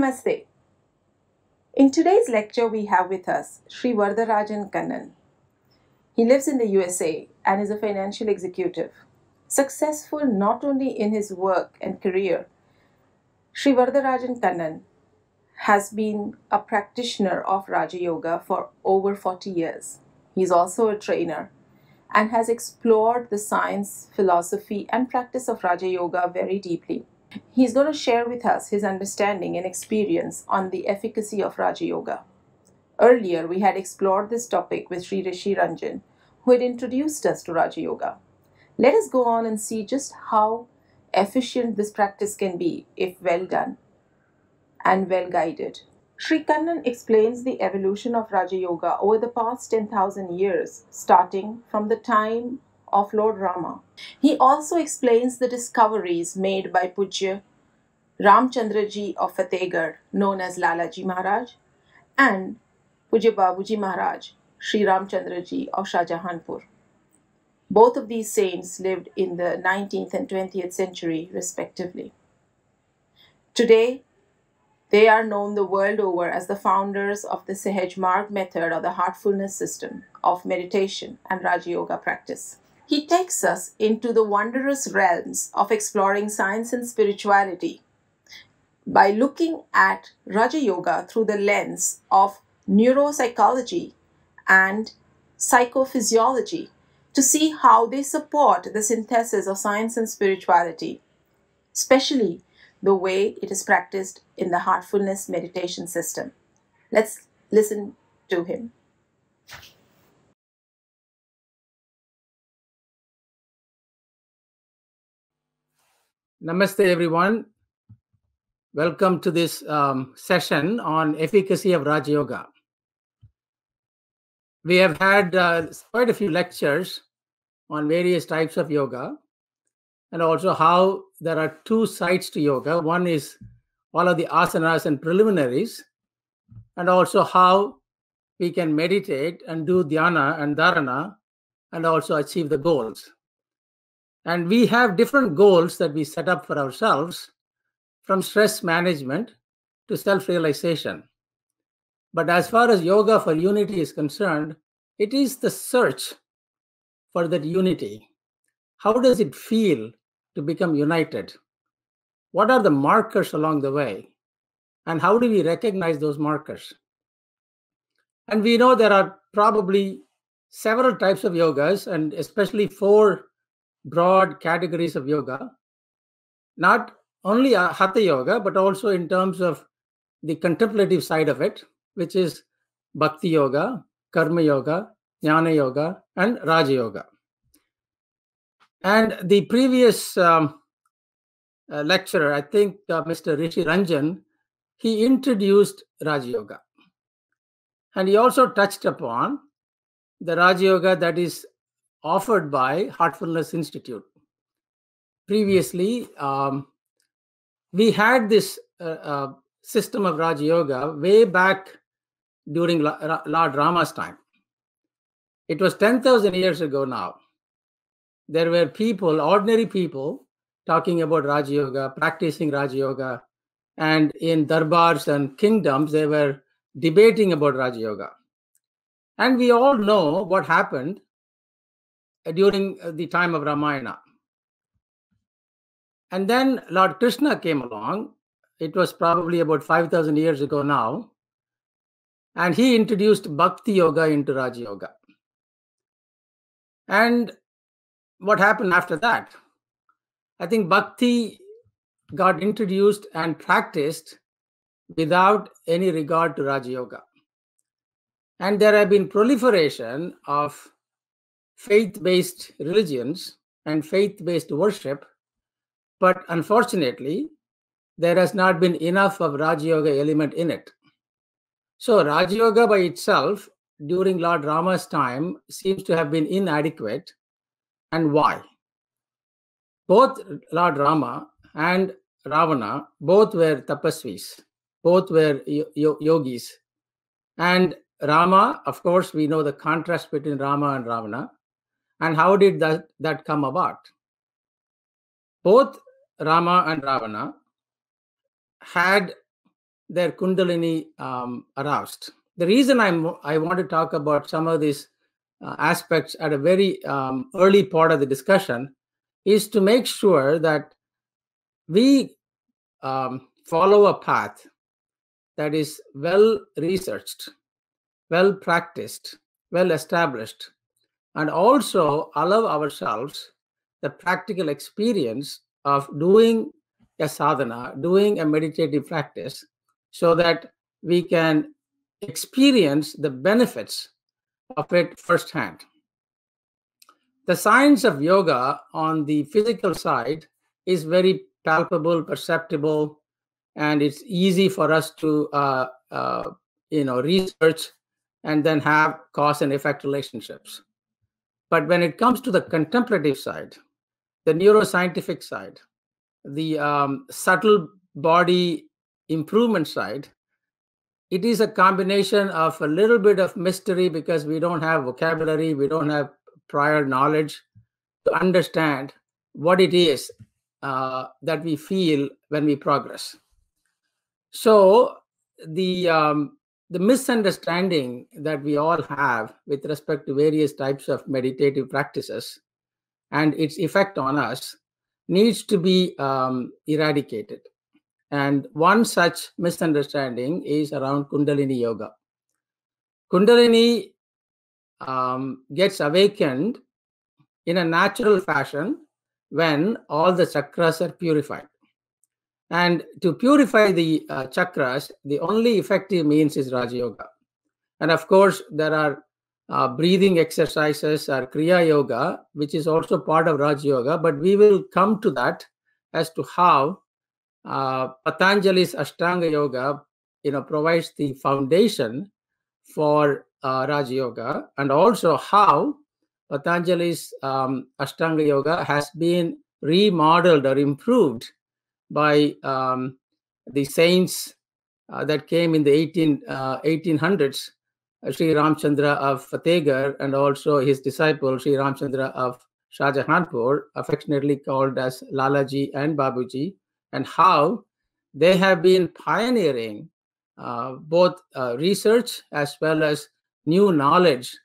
Namaste. In today's lecture, we have with us Sri Varadarajan Kannan. He lives in the USA and is a financial executive. Successful not only in his work and career, Sri Varadarajan Kannan has been a practitioner of Raja Yoga for over 40 years. He's also a trainer and has explored the science, philosophy, and practice of Raja Yoga very deeply. He's going to share with us his understanding and experience on the efficacy of Raja Yoga. Earlier, we had explored this topic with Sri Rishi Ranjan, who had introduced us to Raja Yoga. Let us go on and see just how efficient this practice can be if well done and well guided. Sri Kannan explains the evolution of Raja Yoga over the past 10,000 years, starting from the time of Lord Rama. He also explains the discoveries made by Pujya Ramchandraji of Fatehgarh, known as Lalaji Maharaj, and Pujya Babuji Maharaj, Sri Ramchandraji of Shahjahanpur. Both of these saints lived in the 19th and 20th century, respectively. Today, they are known the world over as the founders of the Sahaj Marg method or the heartfulness system of meditation and Raja Yoga practice. He takes us into the wondrous realms of exploring science and spirituality by looking at Raja Yoga through the lens of neuropsychology and psychophysiology to see how they support the synthesis of science and spirituality, especially the way it is practiced in the heartfulness meditation system. Let's listen to him. Namaste, everyone. Welcome to this um, session on efficacy of Raja Yoga. We have had uh, quite a few lectures on various types of yoga and also how there are two sides to yoga. One is all of the asanas and preliminaries, and also how we can meditate and do dhyana and dharana and also achieve the goals. And we have different goals that we set up for ourselves from stress management to self realization. But as far as yoga for unity is concerned, it is the search for that unity. How does it feel to become united? What are the markers along the way? And how do we recognize those markers? And we know there are probably several types of yogas, and especially four broad categories of yoga. Not only hatha yoga, but also in terms of the contemplative side of it, which is bhakti yoga, karma yoga, jnana yoga, and raja yoga. And the previous um, uh, lecturer, I think uh, Mr. Rishi Ranjan, he introduced Raja Yoga. And he also touched upon the Raja Yoga that is offered by Heartfulness Institute. Previously, um, we had this uh, uh, system of Raja Yoga way back during Lord Rama's time. It was 10,000 years ago now there were people, ordinary people, talking about Raja Yoga, practicing Raja Yoga, and in darbars and kingdoms, they were debating about Raja Yoga. And we all know what happened Uh, during uh, the time of Ramayana. And then Lord Krishna came along. It was probably about 5,000 years ago now. And he introduced Bhakti Yoga into Raja Yoga. And what happened after that? I think bhakti got introduced and practiced without any regard to Raja Yoga. And there have been proliferation of faith-based religions and faith-based worship, but unfortunately, there has not been enough of Raja Yoga element in it. So Raja Yoga by itself during Lord Rama's time seems to have been inadequate and why. Both Lord Rama and Ravana, both were tapasvis, both were yogis. And Rama, of course, we know the contrast between Rama and Ravana. And how did that, that come about? Both Rama and Ravana had their kundalini um, aroused. The reason I'm I want to talk about some of these uh, aspects at a very um, early part of the discussion is to make sure that we um, follow a path that is well researched, well practiced, well established, and also allow ourselves the practical experience of doing a sadhana, doing a meditative practice, so that we can experience the benefits of it firsthand. The science of yoga on the physical side is very palpable, perceptible, and it's easy for us to uh, uh, you know research and then have cause and effect relationships. But when it comes to the contemplative side, the neuroscientific side, the um, subtle body improvement side, it is a combination of a little bit of mystery because we don't have vocabulary, we don't have prior knowledge to understand what it is uh, that we feel when we progress. So the um, the misunderstanding that we all have with respect to various types of meditative practices and its effect on us needs to be um, eradicated. And one such misunderstanding is around Kundalini Yoga. Kundalini um, gets awakened in a natural fashion when all the chakras are purified. And to purify the uh, chakras, the only effective means is Raja Yoga. And of course, there are uh, breathing exercises or Kriya Yoga, which is also part of Raj Yoga, but we will come to that as to how uh, Patanjali's Ashtanga Yoga, you know, provides the foundation for uh, Raj Yoga, and also how Patanjali's um, Ashtanga Yoga has been remodeled or improved by um, the saints uh, that came in the 18, 1800s uh, Sri Ramchandra of Fatehgarh and also his disciple Sri Ramchandra of Shahjahanpur, affectionately called as Lalaji and Babuji, and how they have been pioneering uh, both uh, research as well as new knowledge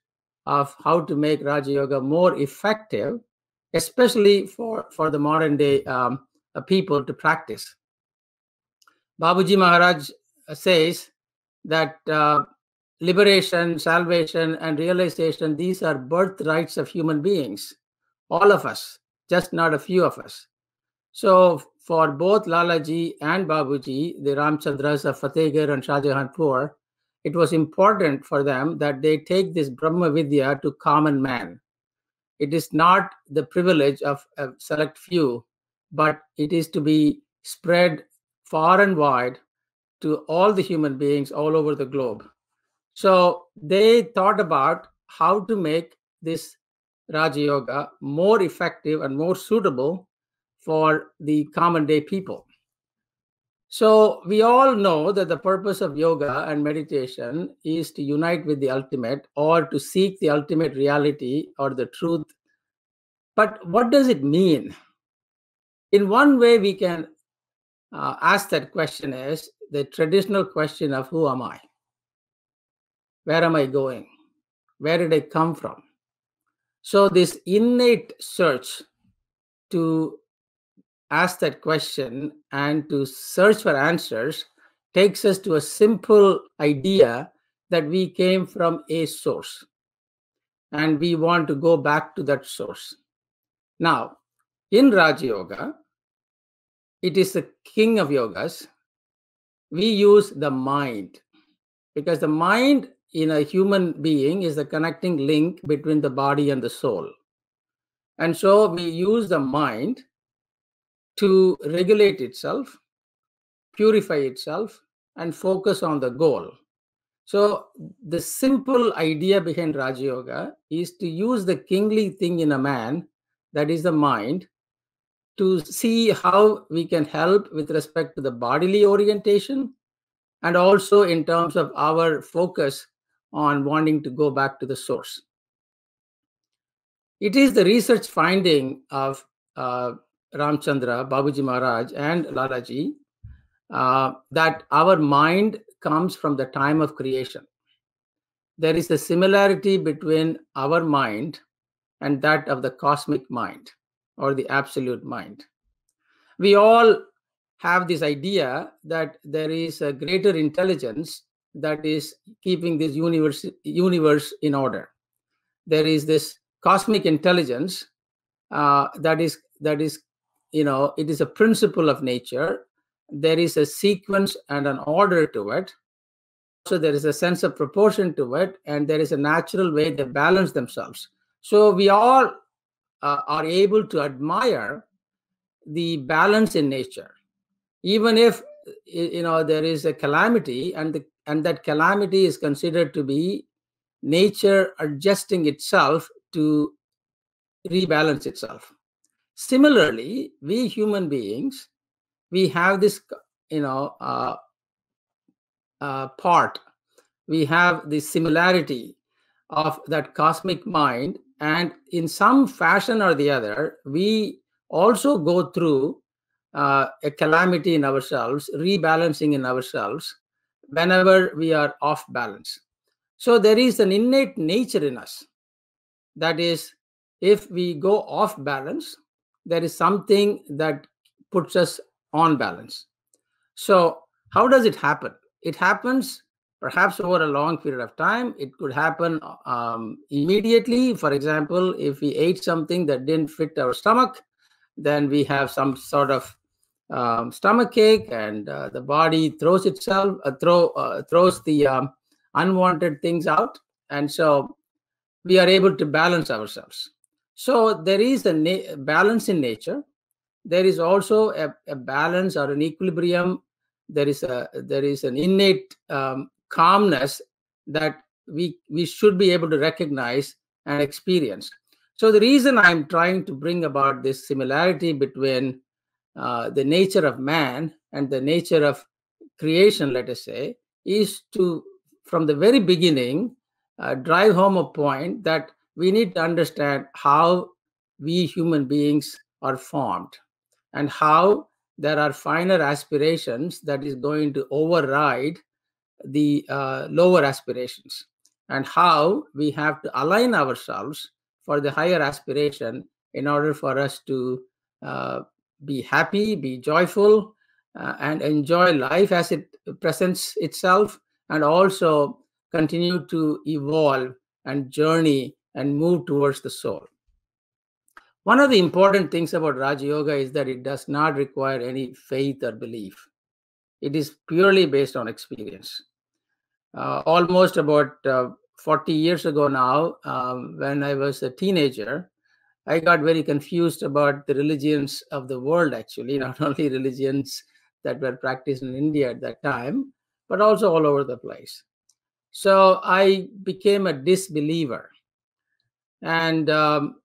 of how to make Raja Yoga more effective, especially for, for the modern day um, uh, people to practice. Babuji Maharaj says that uh, liberation, salvation, and realization, these are birthrights of human beings, all of us, just not a few of us. So, for both Lalaji and Babuji, the Ramchandras of Fatehgarh and Shahjahanpur, it was important for them that they take this Brahma Vidya to common man. It is not the privilege of a select few, but it is to be spread far and wide to all the human beings all over the globe. So they thought about how to make this Raja Yoga more effective and more suitable for the common day people. So we all know that the purpose of yoga and meditation is to unite with the ultimate or to seek the ultimate reality or the truth. But what does it mean? In one way, we can uh, ask that question is the traditional question of who am I? Where am I going? Where did I come from? So, this innate search to ask that question and to search for answers takes us to a simple idea that we came from a source and we want to go back to that source. Now, in Raj Yoga, it is the king of yogas. We use the mind because the mind in a human being is the connecting link between the body and the soul. And so we use the mind to regulate itself, purify itself, and focus on the goal. So the simple idea behind Raja Yoga is to use the kingly thing in a man, that is the mind, to see how we can help with respect to the bodily orientation and also in terms of our focus on wanting to go back to the source. It is the research finding of uh, Ramchandra, Babuji Maharaj, and Lalaji uh, that our mind comes from the time of creation. There is a similarity between our mind and that of the cosmic mind or the absolute mind. We all have this idea that there is a greater intelligence that is keeping this universe universe in order. There is this cosmic intelligence uh, that is that is you know it is a principle of nature. There is a sequence and an order to it. So there is a sense of proportion to it, and there is a natural way they balance themselves. So we all uh, are able to admire the balance in nature. Even if you know there is a calamity and the, and that calamity is considered to be nature adjusting itself to rebalance itself. Similarly we human beings we have this you know uh, uh, part. We have the similarity of that cosmic mind and in some fashion or the other we also go through uh, a calamity in ourselves, rebalancing in ourselves whenever we are off balance. So there is an innate nature in us. That is, if we go off balance, there is something that puts us on balance. So, how does it happen? It happens perhaps over a long period of time. It could happen um, immediately. For example, if we ate something that didn't fit our stomach, then we have some sort of um, stomach ache and uh, the body throws itself uh, throw uh, throws the um, unwanted things out and so we are able to balance ourselves so there is a balance in nature there is also a, a, balance or an equilibrium there is a there is an innate um, calmness that we we should be able to recognize and experience. So the reason i'm trying to bring about this similarity between uh, the nature of man and the nature of creation, let us say, is to, from the very beginning, uh, drive home a point that we need to understand how we human beings are formed and how there are finer aspirations that is going to override the uh, lower aspirations and how we have to align ourselves for the higher aspiration in order for us to uh, be happy, be joyful, uh, and enjoy life as it presents itself, and also continue to evolve and journey and move towards the soul. One of the important things about Raja Yoga is that it does not require any faith or belief. It is purely based on experience. Uh, almost about uh, 40 years ago now, um, when I was a teenager, I got very confused about the religions of the world, actually, not only religions that were practiced in India at that time, but also all over the place. So I became a disbeliever. And um,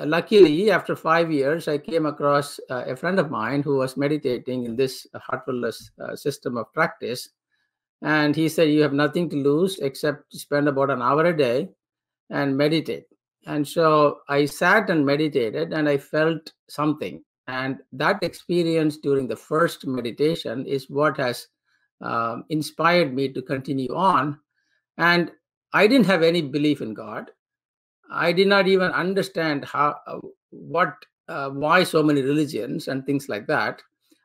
luckily, after five years, I came across uh, a friend of mine who was meditating in this heartfulness uh, system of practice. And he said, You have nothing to lose except to spend about an hour a day and meditate. And so I sat and meditated and I felt something. And that experience during the first meditation is what has um, inspired me to continue on. And I didn't have any belief in God. I did not even understand how, uh, what, uh, why so many religions and things like that.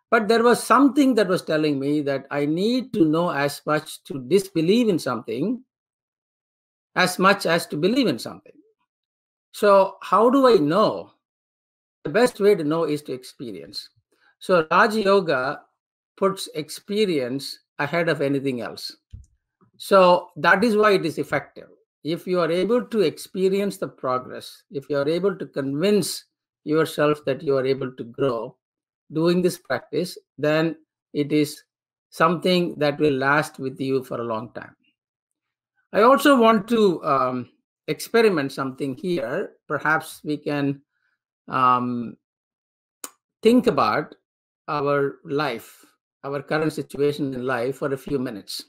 But there was something that was telling me that I need to know as much to disbelieve in something as much as to believe in something. So, how do I know? The best way to know is to experience. So, Raja Yoga puts experience ahead of anything else. So, that is why it is effective. If you are able to experience the progress, if you are able to convince yourself that you are able to grow doing this practice, then it is something that will last with you for a long time. I also want to um, experiment something here, perhaps we can um, think about our life, our current situation in life for a few minutes.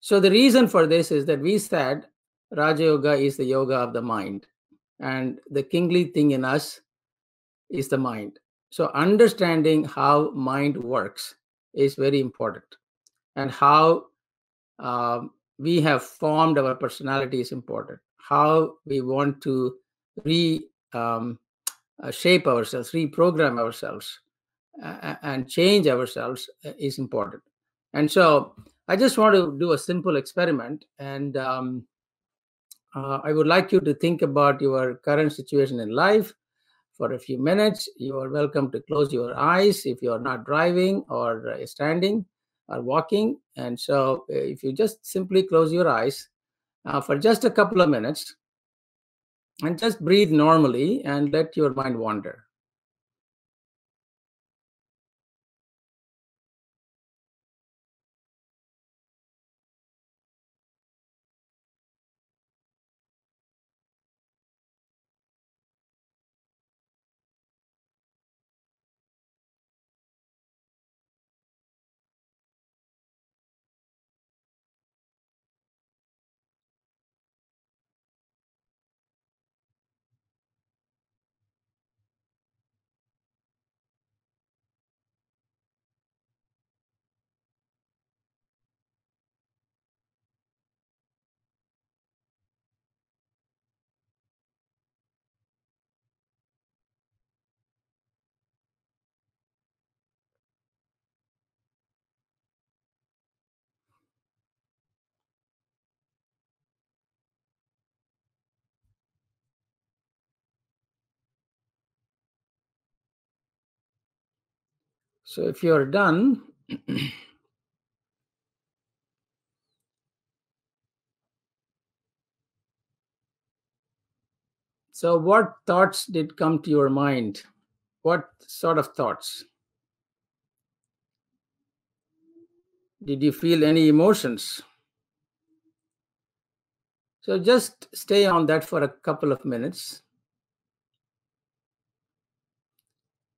So, the reason for this is that we said Raja Yoga is the yoga of the mind, and the kingly thing in us is the mind. So, understanding how mind works is very important. And how um, we have formed our personality is important. How we want to re um, uh, shape ourselves, reprogram ourselves, uh, and change ourselves uh, is important. And so I just want to do a simple experiment. And um, uh, I would like you to think about your current situation in life for a few minutes. You are welcome to close your eyes if you are not driving or uh, standing or walking. And so uh, if you just simply close your eyes uh, for just a couple of minutes and just breathe normally and let your mind wander. So if you're done, so what thoughts did come to your mind? What sort of thoughts? Did you feel any emotions? So just stay on that for a couple of minutes.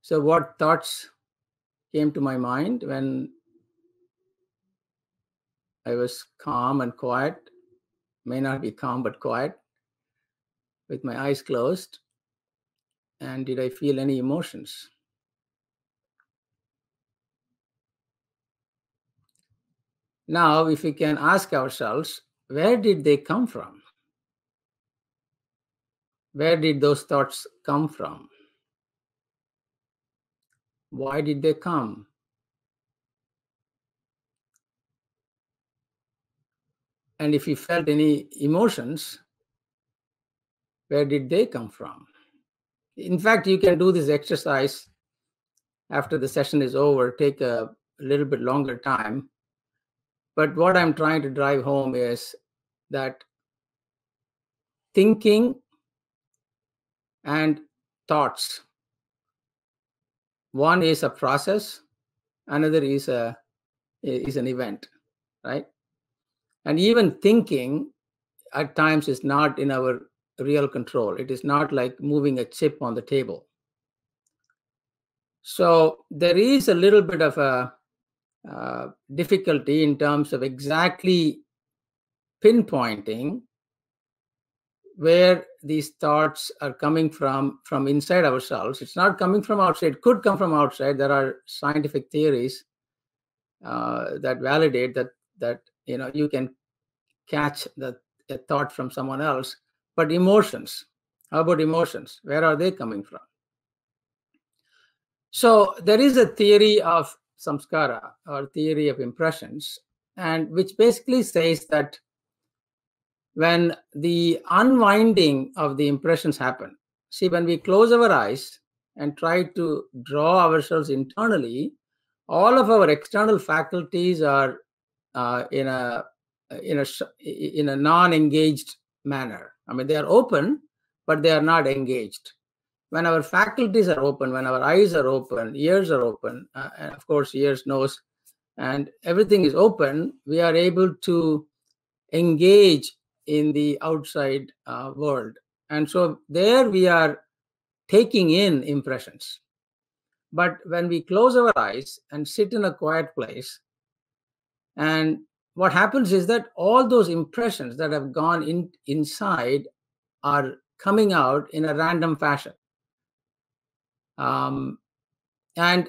So, what thoughts came to my mind when I was calm and quiet? May not be calm, but quiet, with my eyes closed. And did I feel any emotions? Now, if we can ask ourselves, where did they come from? Where did those thoughts come from? Why did they come? And if you felt any emotions, where did they come from? In fact, you can do this exercise after the session is over, take a, a little bit longer time. But what I'm trying to drive home is that thinking and thoughts one is a process another is a is an event right? And even thinking at times is not in our real control. It is not like moving a chip on the table. So there is a little bit of a uh, difficulty in terms of exactly pinpointing where these thoughts are coming from from inside ourselves. It's not coming from outside. It could come from outside. There are scientific theories uh, that validate that that you know you can catch the a thought from someone else. But emotions how about emotions? Where are they coming from? So there is a theory of samskara or theory of impressions and which basically says that when the unwinding of the impressions happen. See when we close our eyes and try to draw ourselves internally all of our external faculties are uh, in a in a in a non-engaged manner. I mean they are open but they are not engaged. When our faculties are open when our eyes are open ears are open uh, and of course ears nose and everything is open we are able to engage in the outside uh, world. And so there we are taking in impressions. But when we close our eyes and sit in a quiet place, and what happens is that all those impressions that have gone in inside are coming out in a random fashion. Um, and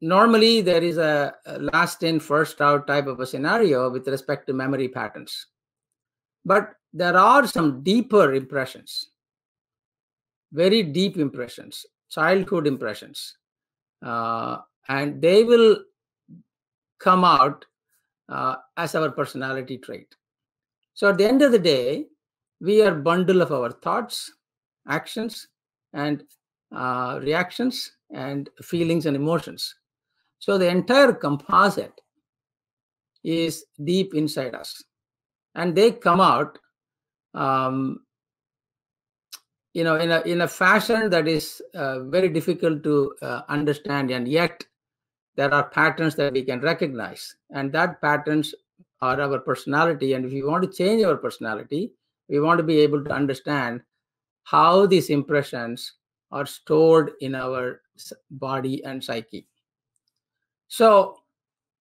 normally there is a, a last in, first out type of a scenario with respect to memory patterns. But there are some deeper impressions, very deep impressions, childhood impressions, uh, and they will come out uh, as our personality trait. So at the end of the day, we are bundle of our thoughts, actions, and uh, reactions, and feelings and emotions. So the entire composite is deep inside us, and they come out, um, you know, in a in a fashion that is uh, very difficult to uh, understand, and yet there are patterns that we can recognize, and that patterns are our personality. And if we want to change our personality, we want to be able to understand how these impressions are stored in our body and psyche. So,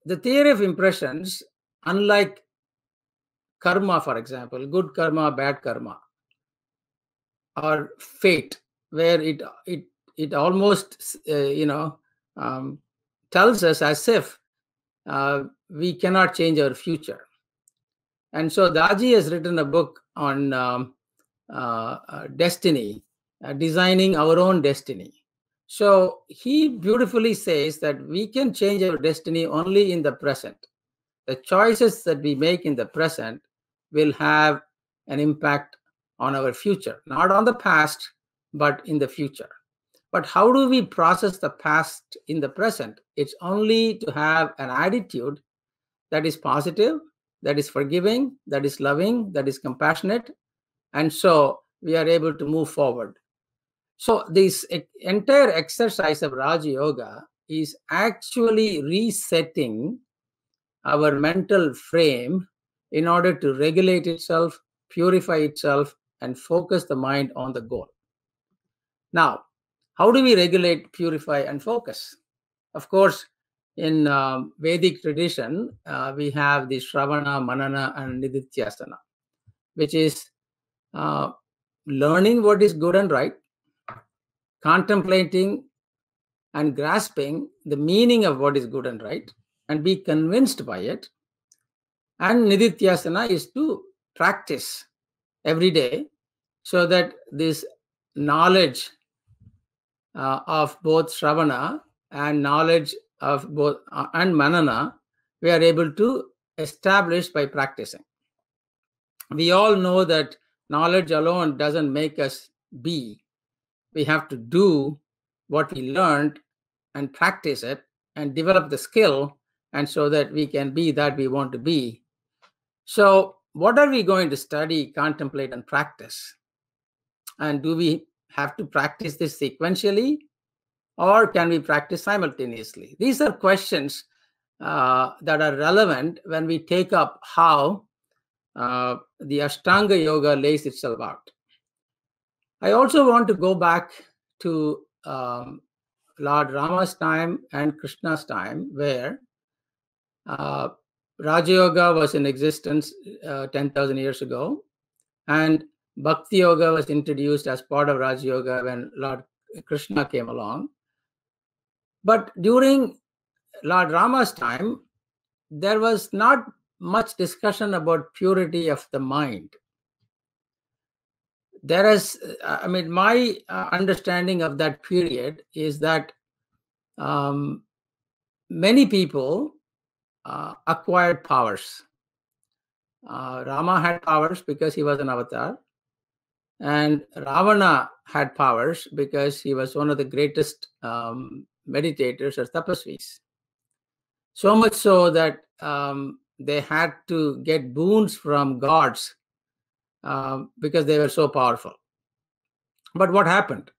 the theory of impressions, unlike karma, for example, good karma, bad karma, or fate, where it it it almost uh, you know um, tells us as if uh, we cannot change our future. And so Daji has written a book on um, uh, uh destiny, uh, designing our own destiny. So he beautifully says that we can change our destiny only in the present. The choices that we make in the present will have an impact on our future, not on the past, but in the future. But how do we process the past in the present? It's only to have an attitude that is positive, that is forgiving, that is loving, that is compassionate. And so we are able to move forward. So, this entire exercise of Raja Yoga is actually resetting our mental frame in order to regulate itself, purify itself, and focus the mind on the goal. Now, how do we regulate, purify, and focus? Of course, in um, Vedic tradition, uh, we have the Shravana, Manana, and Nididhyasana, which is uh, learning what is good and right, contemplating and grasping the meaning of what is good and right, and be convinced by it. And Nididhyasana is to practice every day so that this knowledge uh, of both Shravana and knowledge of both uh, and Manana, we are able to establish by practicing. We all know that knowledge alone doesn't make us be. We have to do what we learned and practice it and develop the skill, and so that we can be that we want to be. So, what are we going to study, contemplate, and practice? And do we have to practice this sequentially or can we practice simultaneously? These are questions uh, that are relevant when we take up how uh, the Ashtanga Yoga lays itself out. I also want to go back to um, Lord Rama's time and Krishna's time, where uh, Raja Yoga was in existence uh, 10,000 years ago, and Bhakti Yoga was introduced as part of Raja Yoga when Lord Krishna came along. But during Lord Rama's time, there was not much discussion about purity of the mind. There is, uh, I mean, my uh, understanding of that period is that um, many people uh, acquired powers. Uh, Rama had powers because he was an avatar. And Ravana had powers because he was one of the greatest um, meditators or tapasvis. So much so that um, they had to get boons from gods um, because they were so powerful. But what happened?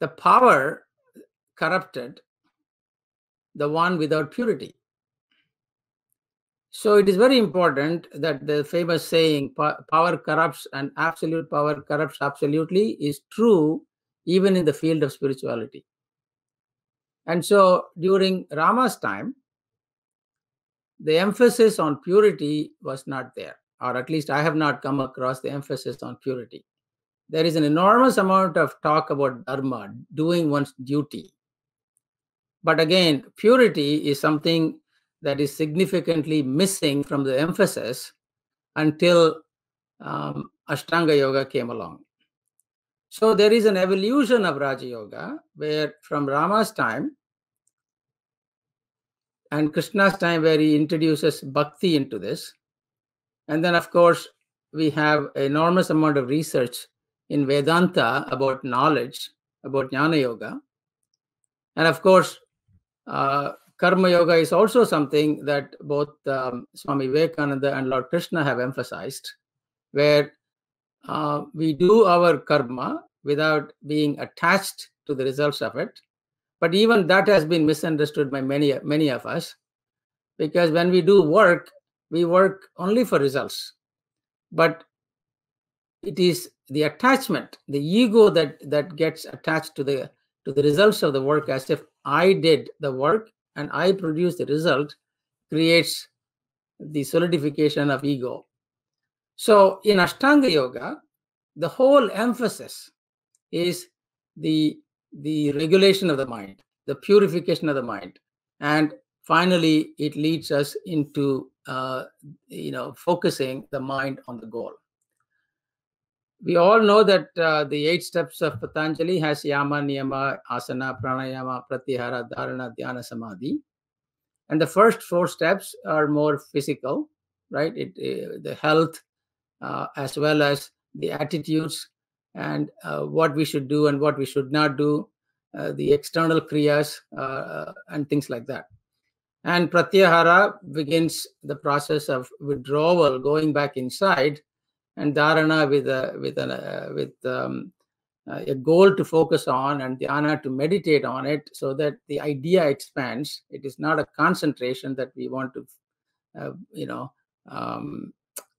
The power corrupted the one without purity. So it is very important that the famous saying, power corrupts and absolute power corrupts absolutely, is true even in the field of spirituality. And so during Rama's time, the emphasis on purity was not there, or at least I have not come across the emphasis on purity. There is an enormous amount of talk about dharma, doing one's duty. But again, purity is something that is significantly missing from the emphasis until um, Ashtanga Yoga came along. So there is an evolution of Raja Yoga where from Rama's time and Krishna's time, where he introduces bhakti into this. And then, of course, we have enormous amount of research in Vedanta about knowledge, about Jnana Yoga. And of course, uh, Karma Yoga is also something that both um, Swami Vivekananda and Lord Krishna have emphasized, where uh, we do our karma without being attached to the results of it. But even that has been misunderstood by many, many of us, because when we do work, we work only for results. But it is the attachment, the ego that that gets attached to the to the results of the work, as if I did the work and I produce the result, creates the solidification of ego. So in Ashtanga Yoga, the whole emphasis is the the regulation of the mind, the purification of the mind, and finally it leads us into uh, you know focusing the mind on the goal. We all know that uh, the eight steps of Patanjali has yama, niyama, asana, pranayama, pratyahara, dharana, dhyana, samadhi, and the first four steps are more physical, right? It, uh, the health uh, as well as the attitudes and uh, what we should do and what we should not do, uh, the external kriyas uh, and things like that. And pratyahara begins the process of withdrawal, going back inside, and dharana with a with a uh, with um, uh, a goal to focus on, and dhyana to meditate on it, so that the idea expands. It is not a concentration that we want to, uh, you know, um,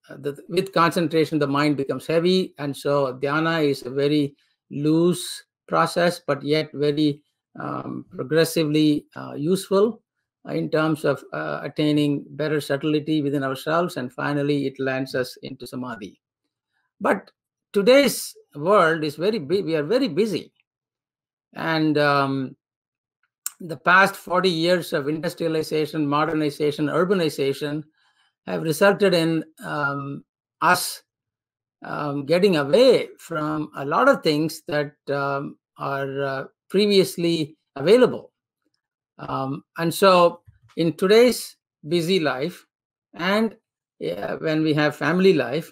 the, with concentration the mind becomes heavy. And so dhyana is a very loose process but yet very um, progressively uh, useful in terms of uh, attaining better subtlety within ourselves. And finally it lands us into samadhi but today's world is very we are very busy and um, the past 40 years of industrialization modernization urbanization have resulted in um, us um, getting away from a lot of things that um, are uh, previously available. Um, and so, in today's busy life, and yeah, when we have family life,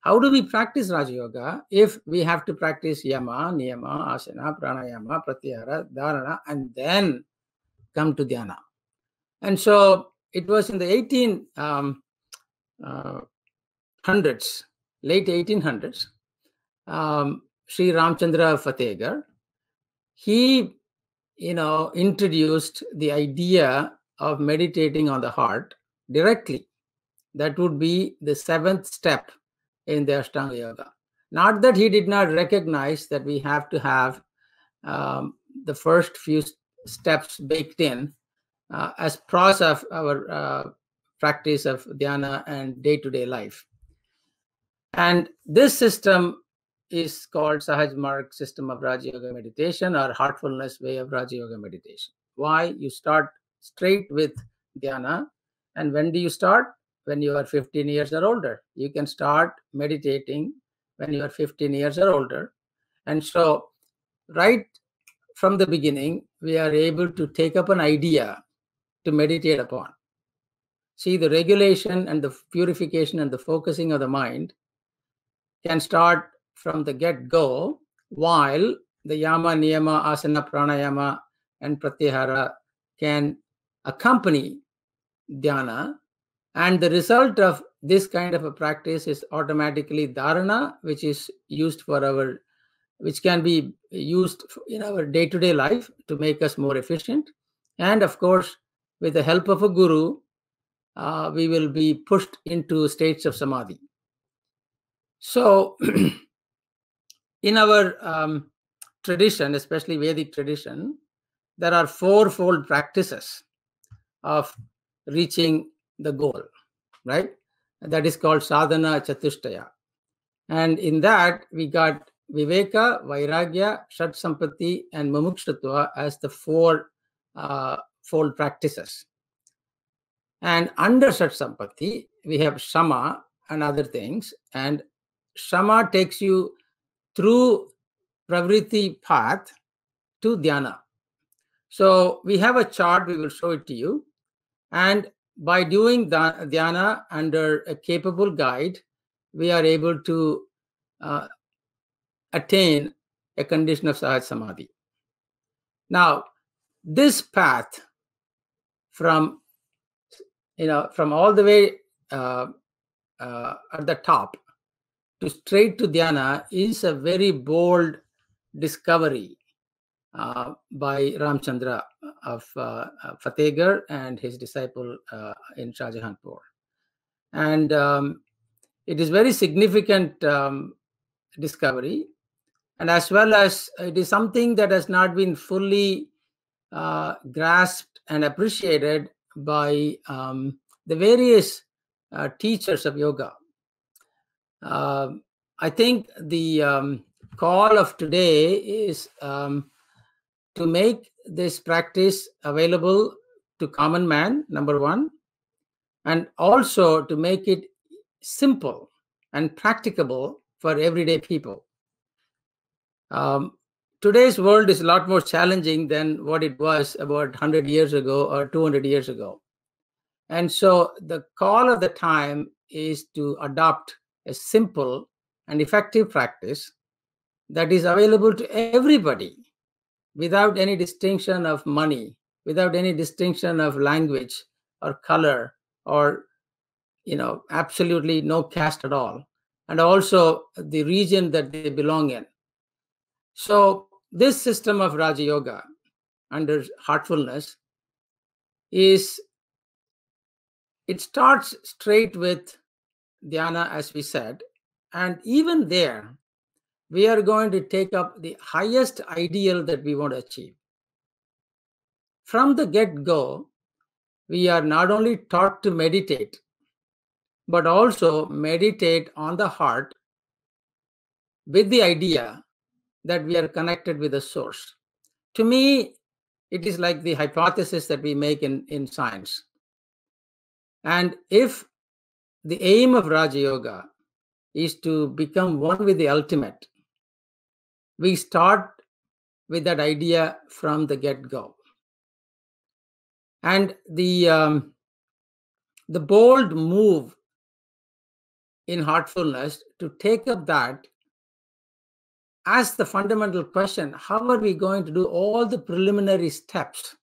how do we practice Raja Yoga if we have to practice yama, niyama, asana, pranayama, pratyahara, dharana, and then come to dhyana? And so it was in the 1800s, um, uh, late 1800s, um, Sri Ramchandra Fatehgarh, he, you know, introduced the idea of meditating on the heart directly. That would be the seventh step in the Ashtanga Yoga. Not that he did not recognize that we have to have um, the first few steps baked in uh, as part of our uh, practice of dhyana and day-to-day life. And this system is called Sahaj Marg system of Raja Yoga meditation or heartfulness way of Raja Yoga meditation. Why? You start straight with dhyana. And when do you start? When you are 15 years or older. You can start meditating when you are 15 years or older. And so, right from the beginning, we are able to take up an idea to meditate upon. See, the regulation and the purification and the focusing of the mind can start from the get go, while the yama, niyama, asana, pranayama, and pratyahara can accompany dhyana. And the result of this kind of a practice is automatically dharana, which is used for our, which can be used in our day to day life to make us more efficient. And of course, with the help of a guru, uh, we will be pushed into states of samadhi. So, in our um, tradition, especially Vedic tradition, there are fourfold practices of reaching the goal, right? That is called sadhana chatushtaya. And in that, we got Viveka, Vairagya, Shat Sampatti, and Mumukshutva as the four uh, fold practices. And under Shat Sampatti, we have shama and other things. And shama takes you through pravritti path to dhyana. So we have a chart, we will show it to you. And by doing dhyana under a capable guide, we are able to uh, attain a condition of Sahaj Samadhi. Now, this path from you know from all the way uh, uh, at the top to straight to dhyana is a very bold discovery uh, by Ramchandra of uh, Fatehgarh and his disciple uh, in Shahjahanpur. And um, it is very significant um, discovery. And as well as it is something that has not been fully uh, grasped and appreciated by um, the various uh, teachers of yoga. Uh, I think the um, call of today is um, to make this practice available to common man, number one, and also to make it simple and practicable for everyday people. Um, today's world is a lot more challenging than what it was about 100 years ago or 200 years ago. And so the call of the time is to adopt a simple and effective practice that is available to everybody without any distinction of money, without any distinction of language or color or you know absolutely no caste at all and also the region that they belong in. So this system of raja yoga under heartfulness is it starts straight with dhyana as we said and even there we are going to take up the highest ideal that we want to achieve. From the get go, we are not only taught to meditate, but also meditate on the heart with the idea that we are connected with the source. To me, it is like the hypothesis that we make in, in science. And if the aim of Raja Yoga is to become one with the ultimate, we start with that idea from the get-go. And the um, the bold move in heartfulness to take up that as the fundamental question how are we going to do all the preliminary steps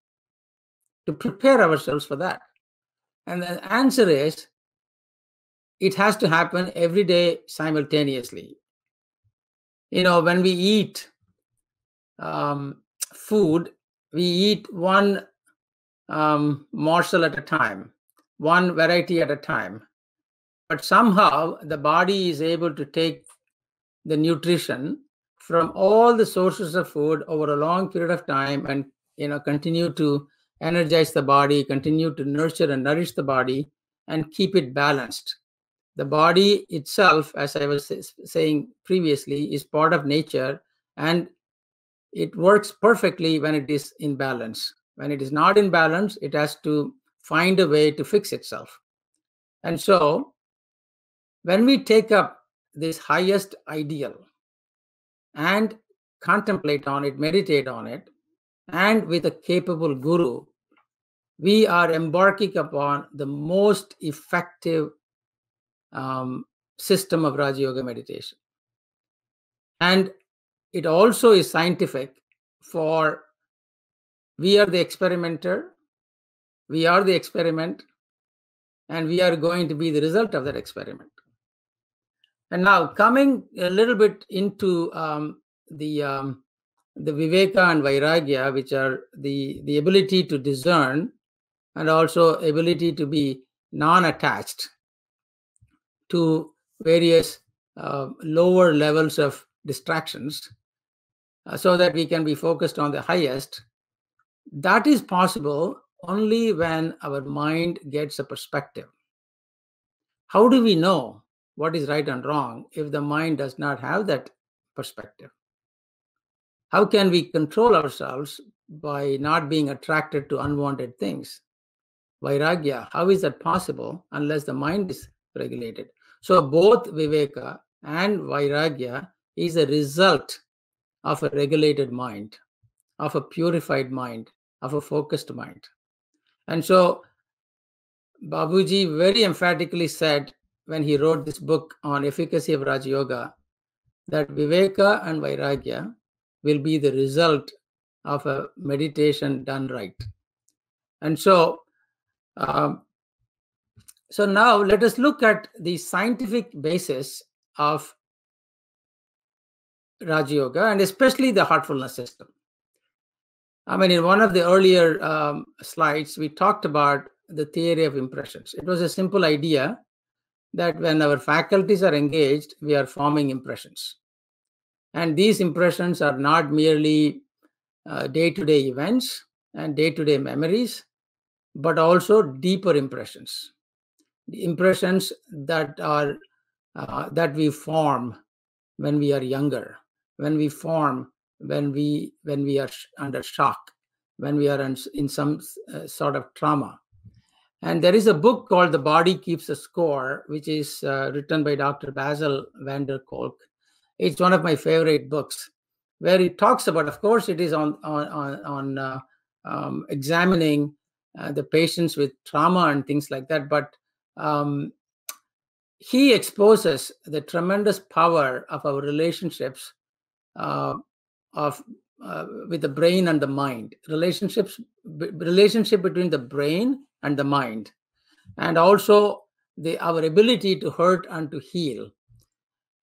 to prepare ourselves for that? And the answer is it has to happen every day simultaneously you know when we eat um, food we eat one um, morsel at a time one variety at a time. But somehow the body is able to take the nutrition from all the sources of food over a long period of time and you know continue to energize the body continue to nurture and nourish the body and keep it balanced the body itself as i was saying previously is part of nature and it works perfectly when it is in balance. When it is not in balance it has to find a way to fix itself. And so when we take up this highest ideal and contemplate on it meditate on it and with a capable guru we are embarking upon the most effective um, system of Raja Yoga meditation. And it also is scientific for we are the experimenter, we are the experiment, and we are going to be the result of that experiment. And now coming a little bit into um, the um, the viveka and vairagya, which are the the ability to discern and also ability to be non-attached to various uh, lower levels of distractions uh, so that we can be focused on the highest. That is possible only when our mind gets a perspective. How do we know what is right and wrong if the mind does not have that perspective? how can we control ourselves by not being attracted to unwanted things? Vairagya, how is that possible unless the mind is regulated? So both Viveka and Vairagya is a result of a regulated mind, of a purified mind, of a focused mind. And so Babuji very emphatically said when he wrote this book on efficacy of Raja Yoga that Viveka and Vairagya will be the result of a meditation done right. And so, um, so now let us look at the scientific basis of Raja Yoga and especially the heartfulness system. I mean, in one of the earlier um, slides, we talked about the theory of impressions. It was a simple idea that when our faculties are engaged, we are forming impressions. And these impressions are not merely day to day events and day to day memories, but also deeper impressions. The impressions that are uh, that we form when we are younger, when we form when we when we are under shock, when we are in some uh, sort of trauma. And there is a book called The Body Keeps a Score, which is uh, written by Dr. Bessel van der Kolk. It's one of my favorite books, where he talks about, of course, it is on on on, on uh, um, examining uh, the patients with trauma and things like that. But um, he exposes the tremendous power of our relationships uh, of uh, with the brain and the mind. Relationships relationship between the brain and the mind and also the our ability to hurt and to heal.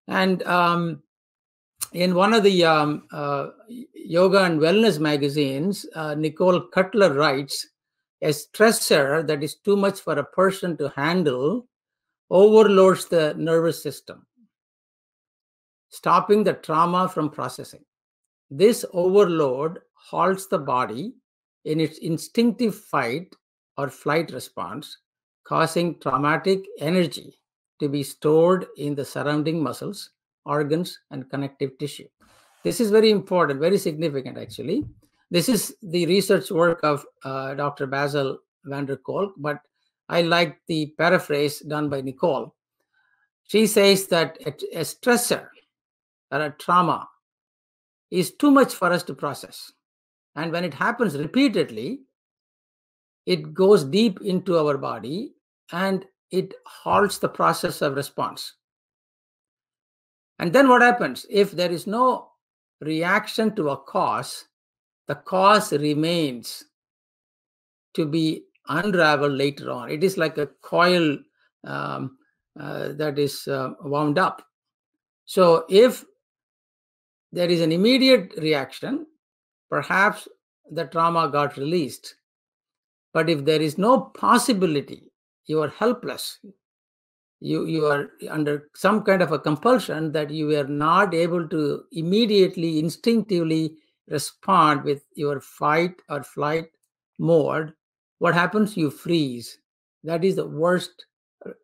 And um, in one of the um, uh, yoga and wellness magazines uh, nicole cutler writes a stressor that is too much for a person to handle overloads the nervous system stopping the trauma from processing this overload halts the body in its instinctive fight or flight response, causing traumatic energy to be stored in the surrounding muscles, organs, and connective tissue. This is very important, very significant actually. This is the research work of uh, Dr. Bessel van der Kolk, but I like the paraphrase done by Nicole. She says that a, a stressor or a trauma is too much for us to process. And when it happens repeatedly, it goes deep into our body and it halts the process of response. And then what happens? If there is no reaction to a cause, the cause remains to be unraveled later on. It is like a coil um, uh, that is uh, wound up. So if there is an immediate reaction, perhaps the trauma got released. But if there is no possibility, you are helpless. You, you are under some kind of a compulsion that you are not able to immediately, instinctively respond with your fight or flight mode. What happens? You freeze. That is the worst,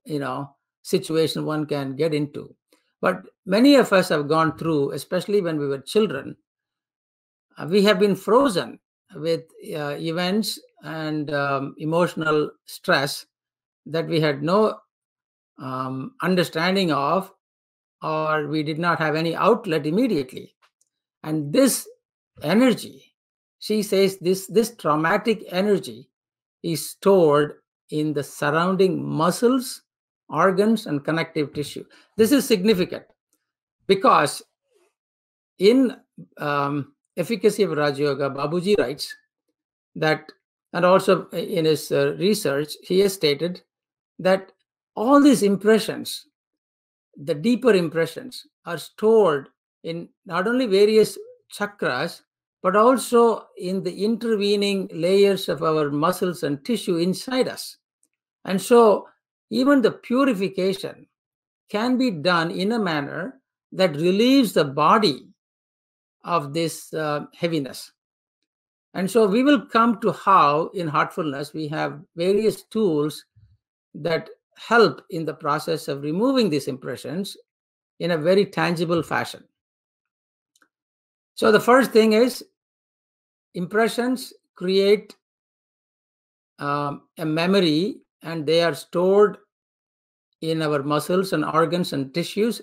you know, situation one can get into. But many of us have gone through, especially when we were children, uh, we have been frozen with uh, events and um, emotional stress that we had no um, understanding of, or we did not have any outlet immediately. And this energy, she says, this, this traumatic energy is stored in the surrounding muscles organs and connective tissue. This is significant because in um, efficacy of Raja Yoga, Babuji writes that, and also in his uh, research, he has stated that all these impressions, the deeper impressions, are stored in not only various chakras, but also in the intervening layers of our muscles and tissue inside us. And so even the purification can be done in a manner that relieves the body of this uh, heaviness. And so we will come to how in heartfulness we have various tools that help in the process of removing these impressions in a very tangible fashion. So the first thing is impressions create um, a memory and they are stored in our muscles and organs and tissues.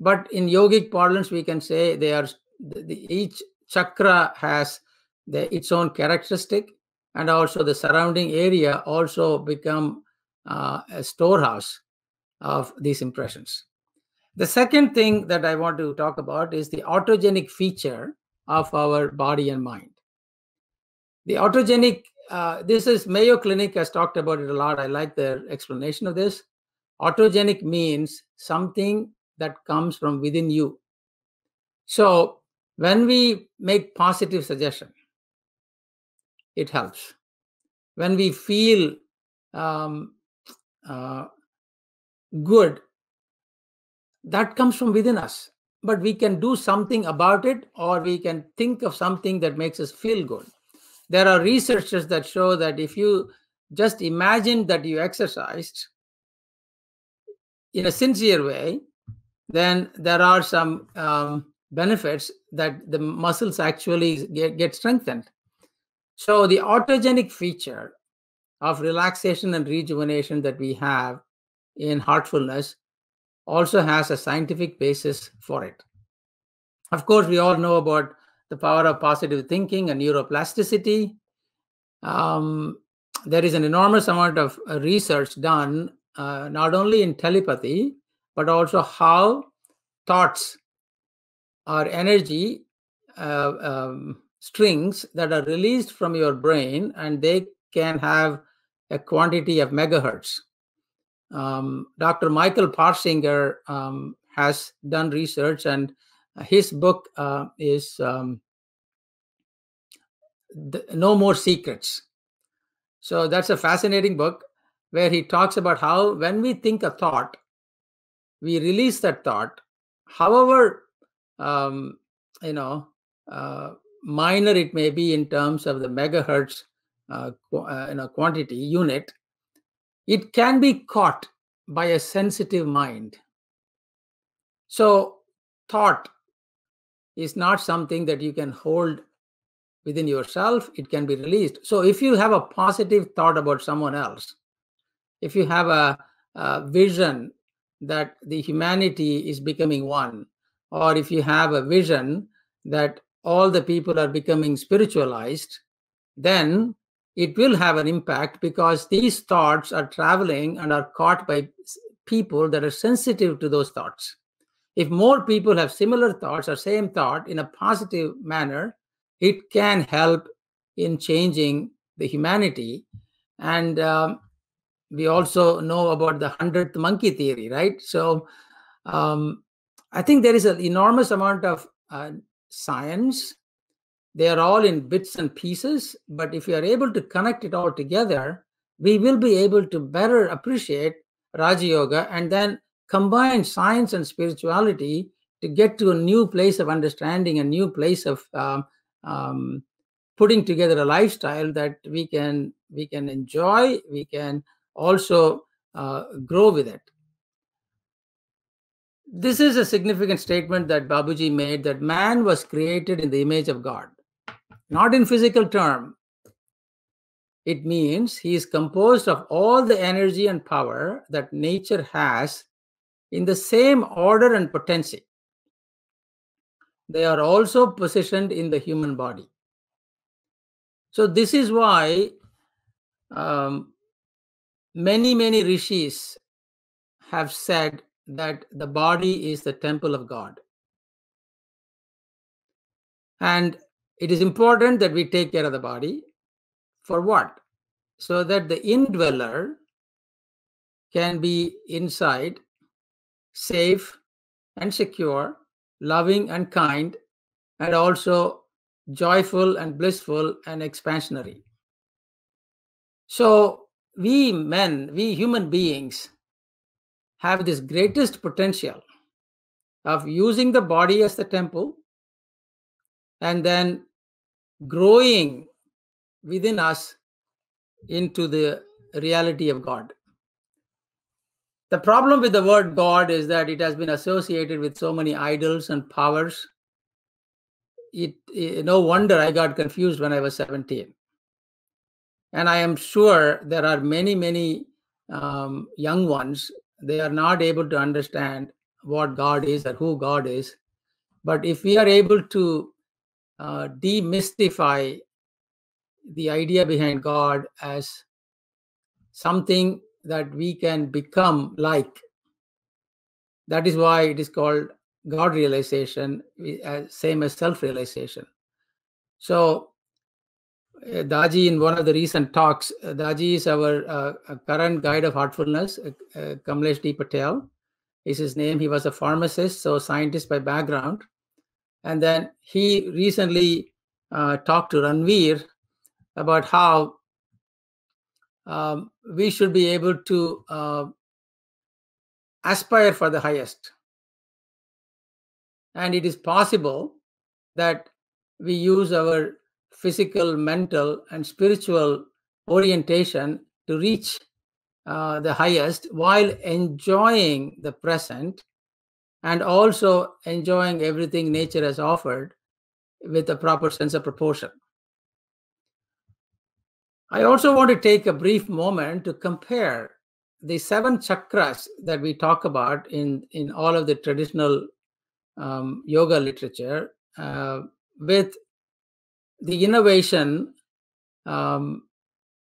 But in yogic parlance, we can say they are the, each chakra has the, its own characteristic, and also the surrounding area also become uh, a storehouse of these impressions. The second thing that I want to talk about is the autogenic feature of our body and mind. The autogenic, uh, this is Mayo Clinic has talked about it a lot. I like their explanation of this. Autogenic means something that comes from within you. So when we make positive suggestion, it helps. When we feel um, uh, good, that comes from within us. But we can do something about it, or we can think of something that makes us feel good. There are researchers that show that if you just imagine that you exercised in a sincere way, then there are some um, benefits that the muscles actually get, get strengthened. So the autogenic feature of relaxation and rejuvenation that we have in heartfulness also has a scientific basis for it. Of course, we all know about the power of positive thinking and neuroplasticity. Um, there is an enormous amount of uh, research done uh, not only in telepathy, but also how thoughts or energy uh, um, strings that are released from your brain and they can have a quantity of megahertz. Um, Dr. Michael Persinger um, has done research, and his book uh, is um, No More Secrets. So that's a fascinating book where he talks about how when we think a thought, we release that thought, however, um, you know, uh, minor it may be in terms of the megahertz, uh, uh, you know, quantity unit, it can be caught by a sensitive mind. So, thought is not something that you can hold within yourself, it can be released. So, if you have a positive thought about someone else, if you have a, a vision that the humanity is becoming one, or if you have a vision that all the people are becoming spiritualized, then it will have an impact because these thoughts are traveling and are caught by people that are sensitive to those thoughts. If more people have similar thoughts or same thought in a positive manner, it can help in changing the humanity. And um, we also know about the hundredth monkey theory, right? So um, I think there is an enormous amount of uh, science they are all in bits and pieces, but if you are able to connect it all together, we will be able to better appreciate Raja Yoga and then combine science and spirituality to get to a new place of understanding, a new place of um, um, putting together a lifestyle that we can we can enjoy, we can also uh, grow with it. This is a significant statement that Babuji made that man was created in the image of God not in physical term. It means he is composed of all the energy and power that nature has in the same order and potency. They are also positioned in the human body. So, this is why um, many, many rishis have said that the body is the temple of God. And it is important that we take care of the body. For what? So that the indweller can be inside, safe and secure, loving and kind, and also joyful and blissful and expansionary. So, we men, we human beings, have this greatest potential of using the body as the temple and then growing within us into the reality of God. The problem with the word God is that it has been associated with so many idols and powers. it, it, no wonder I got confused when I was 17. And I am sure there are many, many um, young ones, they are not able to understand what God is or who God is. But if we are able to uh, demystify the idea behind God as something that we can become like, that is why it is called God realization, same as self realization. So, uh, Daji, in one of the recent talks, uh, Daji is our uh, current guide of heartfulness, uh, Kamlesh D. Patel is his name. He was a pharmacist, so scientist by background. And then he recently uh, talked to Ranveer about how um, we should be able to uh, aspire for the highest. And it is possible that we use our physical, mental, and spiritual orientation to reach uh, the highest while enjoying the present and also enjoying everything nature has offered with a proper sense of proportion. I also want to take a brief moment to compare the seven chakras that we talk about in, in all of the traditional um, yoga literature uh, with the innovation um,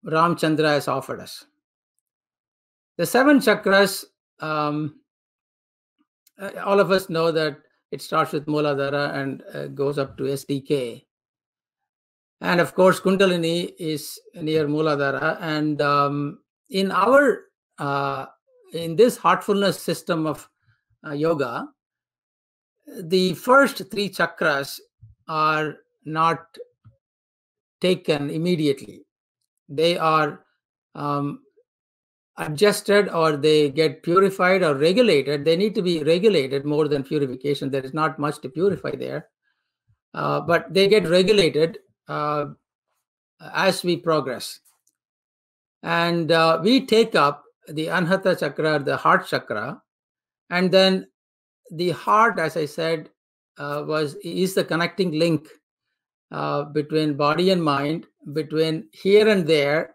Ramchandra has offered us. The seven chakras, um, uh, all of us know that it starts with Muladhara and uh, goes up to SDK. And of course, Kundalini is near Muladhara. And um, in our, uh, in this heartfulness system of uh, yoga, the first three chakras are not taken immediately. They are um, adjusted or they get purified or regulated. They need to be regulated more than purification. There is not much to purify there. Uh, but they get regulated uh, as we progress. And uh, we take up the Anahata chakra, the heart chakra, and then the heart, as I said, uh, was is the connecting link uh, between body and mind, between here and there,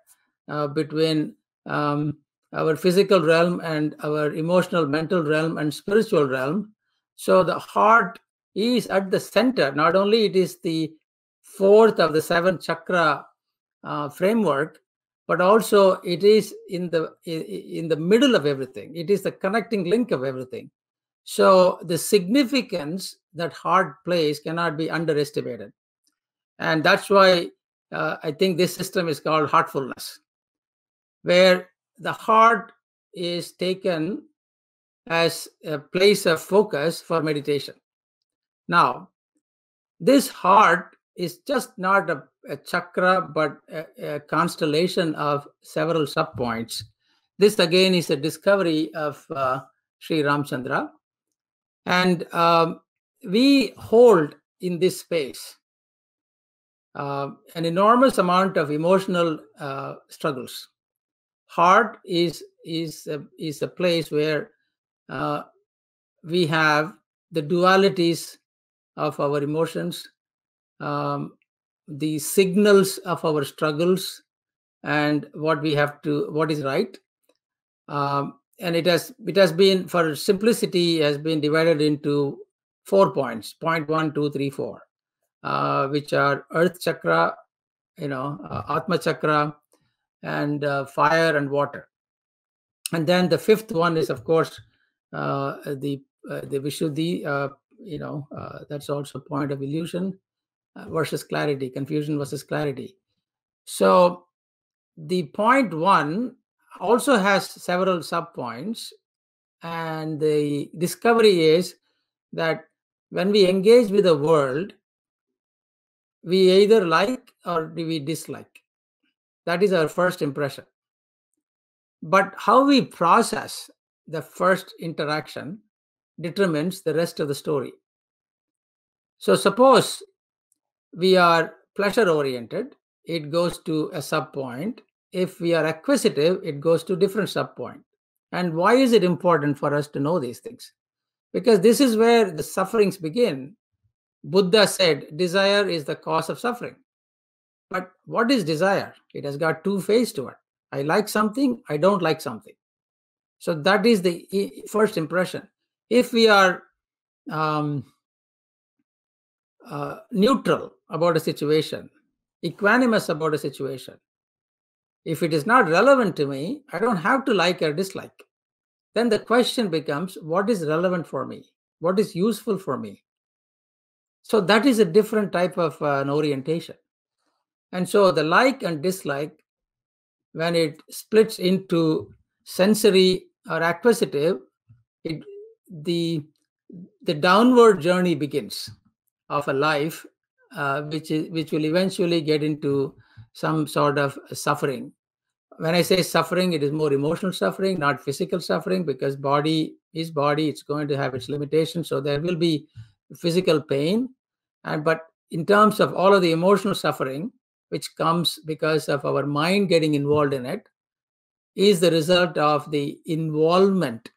uh, between um, our physical realm and our emotional, mental realm and spiritual realm. So the heart is at the center. Not only it is the fourth of the seven chakra uh, framework, but also it is in the in the middle of everything. It is the connecting link of everything. So the significance that heart plays cannot be underestimated. And that's why uh, I think this system is called heartfulness, where the heart is taken as a place of focus for meditation. Now, this heart is just not a, a chakra, but a, a, constellation of several subpoints. This again is a discovery of uh, Sri Ramchandra. And um, we hold in this space uh, an enormous amount of emotional uh, struggles. Heart is is a, is a place where uh, we have the dualities of our emotions, um, the signals of our struggles, and what we have to what is right. Um, and it has it has been for simplicity has been divided into four points point one two three four uh, which are earth chakra you know uh, atma chakra and uh, fire and water. And then the fifth one is of course uh, the uh, the vishuddhi uh, you know that's also point of illusion versus clarity confusion versus clarity. So the point one also has several subpoints and the discovery is that when we engage with the world we either like or we dislike that is our first impression but how we process the first interaction determines the rest of the story so suppose we are pleasure oriented it goes to a sub point if we are acquisitive, it goes to different subpoint. And why is it important for us to know these things? Because this is where the sufferings begin. Buddha said desire is the cause of suffering. But what is desire? It has got two faces to it. I like something, I don't like something. So that is the first impression. If we are um, uh, neutral about a situation, equanimous about a situation, if it is not relevant to me, I don't have to like or dislike. Then the question becomes what is relevant for me? What is useful for me? So that is a different type of uh, an orientation. And so the like and dislike, when it splits into sensory or acquisitive, it, the the downward journey begins of a life, uh, which is which will eventually get into some sort of suffering. When I say suffering, it is more emotional suffering, not physical suffering, because body is body. It's going to have its limitations, so there will be physical pain, and but in terms of all of the emotional suffering, which comes because of our mind getting involved in it, is the result of the involvement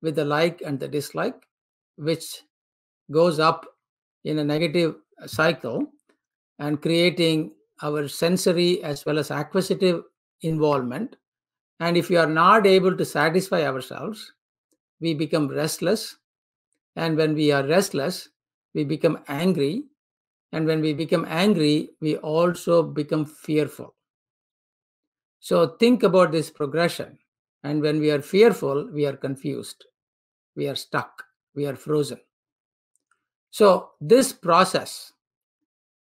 with the like and the dislike, which goes up in a negative uh, cycle and creating our sensory as well as acquisitive involvement. And if we are not able to satisfy ourselves, we become restless. And when we are restless, we become angry. And when we become angry, we also become fearful. So think about this progression. And when we are fearful, we are confused we are stuck, we are frozen. So, this process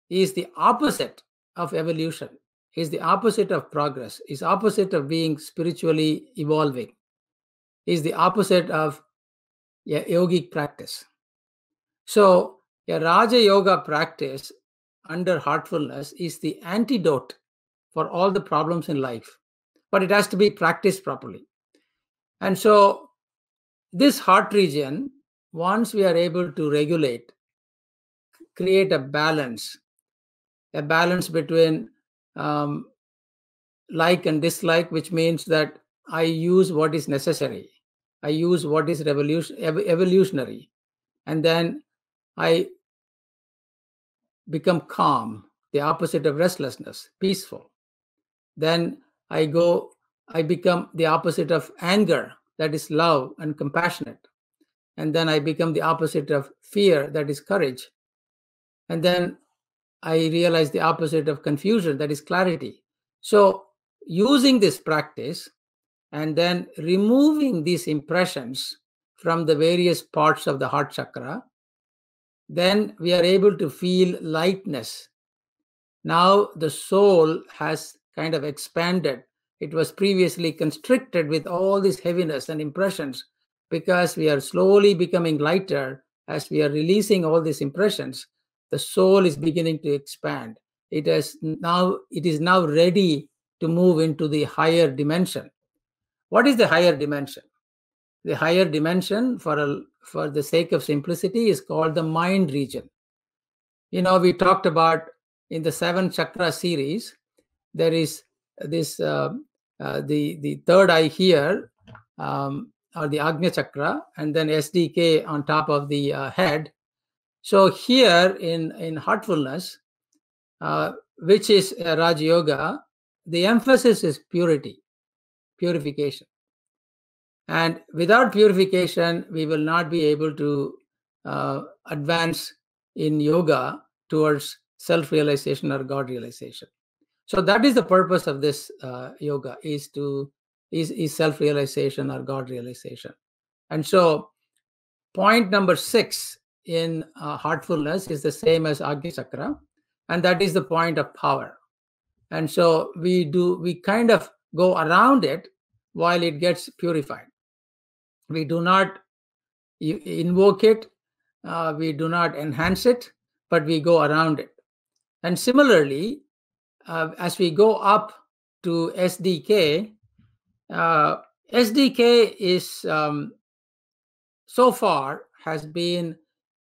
is the opposite of evolution, is the opposite of progress, is opposite of being spiritually evolving, is the opposite of yogic practice. So, a Raja Yoga practice under heartfulness is the antidote for all the problems in life, but it has to be practiced properly. And so, this heart region, once we are able to regulate, create a balance, a balance between um, like and dislike, which means that I use what is necessary, I use what is revolution, ev- evolutionary, and then I become calm, the opposite of restlessness, peaceful. Then I go, I become the opposite of anger, that is love and compassionate. And then I become the opposite of fear, that is courage. And then I realize the opposite of confusion, that is clarity. So, using this practice and then removing these impressions from the various parts of the heart chakra, then we are able to feel lightness. Now the soul has kind of expanded. It was previously constricted with all this heaviness and impressions because we are slowly becoming lighter as we are releasing all these impressions. The soul is beginning to expand. It has now it is now ready to move into the higher dimension. What is the higher dimension? The higher dimension for a, for the sake of simplicity is called the mind region you know we talked about in the seven chakra series there is this uh, uh, the the third eye here um, or the Agnya chakra, and then SDK on top of the uh, head. So here in in heartfulness, uh, which is Raj Yoga, the emphasis is purity, purification, and without purification, we will not be able to uh, advance in yoga towards self-realization or God realization. So that is the purpose of this uh, yoga is to is, is self-realization or god realization. And so point number six in uh, heartfulness is the same as agni chakra and that is the point of power. And so we do we kind of go around it while it gets purified we do not invoke it uh, we do not enhance it but we go around it and similarly uh, as we go up to SDK, uh, SDK is um, so far has been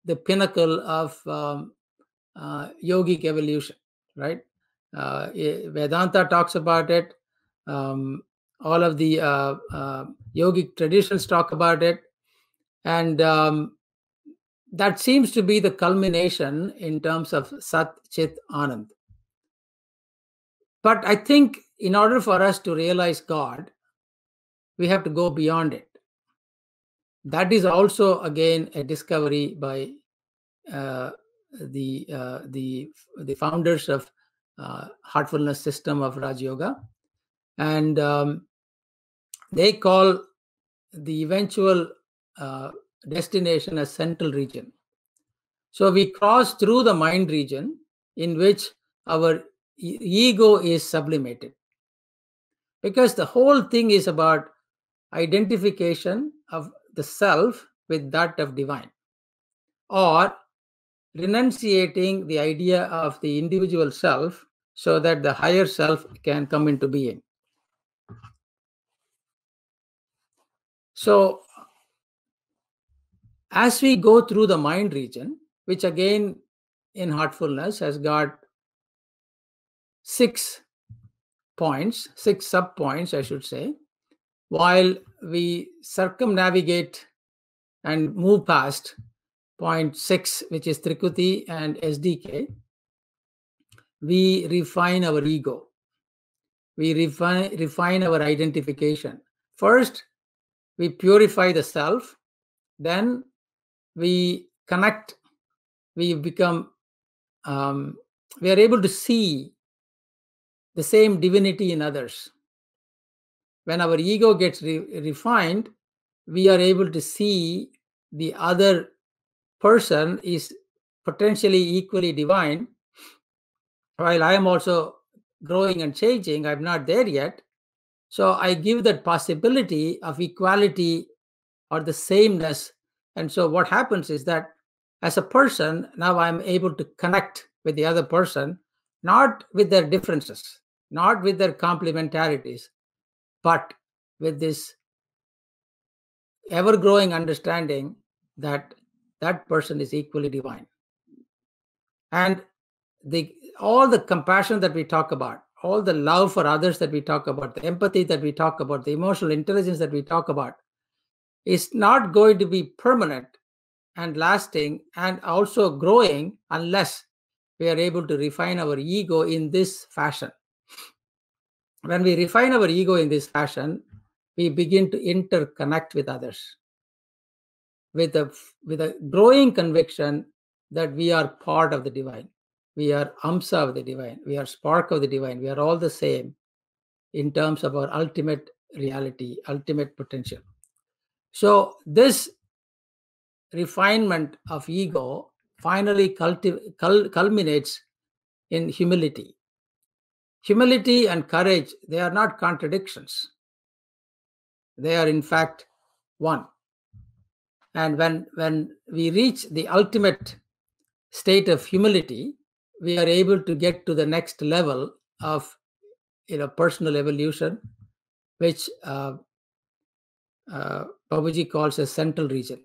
the pinnacle of um, uh, yogic evolution, right? Uh, Vedanta talks about it. Um, all of the uh, uh, yogic traditions talk about it, and um, that seems to be the culmination in terms of Sat Chit Anand. But I think in order for us to realize God, we have to go beyond it. That is also again a discovery by uh, the uh, the the founders of uh, heartfulness system of Raj Yoga, and um, they call the eventual uh, destination as central region. So we cross through the mind region in which our e- ego is sublimated. Because the whole thing is about identification of the self with that of divine, or renunciating the idea of the individual self so that the higher self can come into being. So, as we go through the mind region, which again in heartfulness has got six points, six sub points, I should say, while we circumnavigate and move past point six, which is Trikuti and SDK, we refine our ego. We refine, refine our identification. First, we purify the self, then we connect, we become, um, we are able to see the same divinity in others. When our ego gets re- refined, we are able to see the other person is potentially equally divine. While I am also growing and changing, I'm not there yet. So I give that possibility of equality or the sameness. And so what happens is that as a person, now I'm able to connect with the other person, not with their differences, not with their complementarities, but with this ever growing understanding that that person is equally divine. And the all the compassion that we talk about, all the love for others that we talk about, the empathy that we talk about, the emotional intelligence that we talk about, is not going to be permanent and lasting and also growing unless we are able to refine our ego in this fashion. When we refine our ego in this fashion, we begin to interconnect with others with a with a growing conviction that we are part of the divine we are amsa of the divine we are spark of the divine we are all the same in terms of our ultimate reality ultimate potential. So this refinement of ego finally cul- culminates in humility. Humility and courage they are not contradictions. They are in fact one. And when when we reach the ultimate state of humility we are able to get to the next level of you know personal evolution which uh, uh, Babuji calls a central region.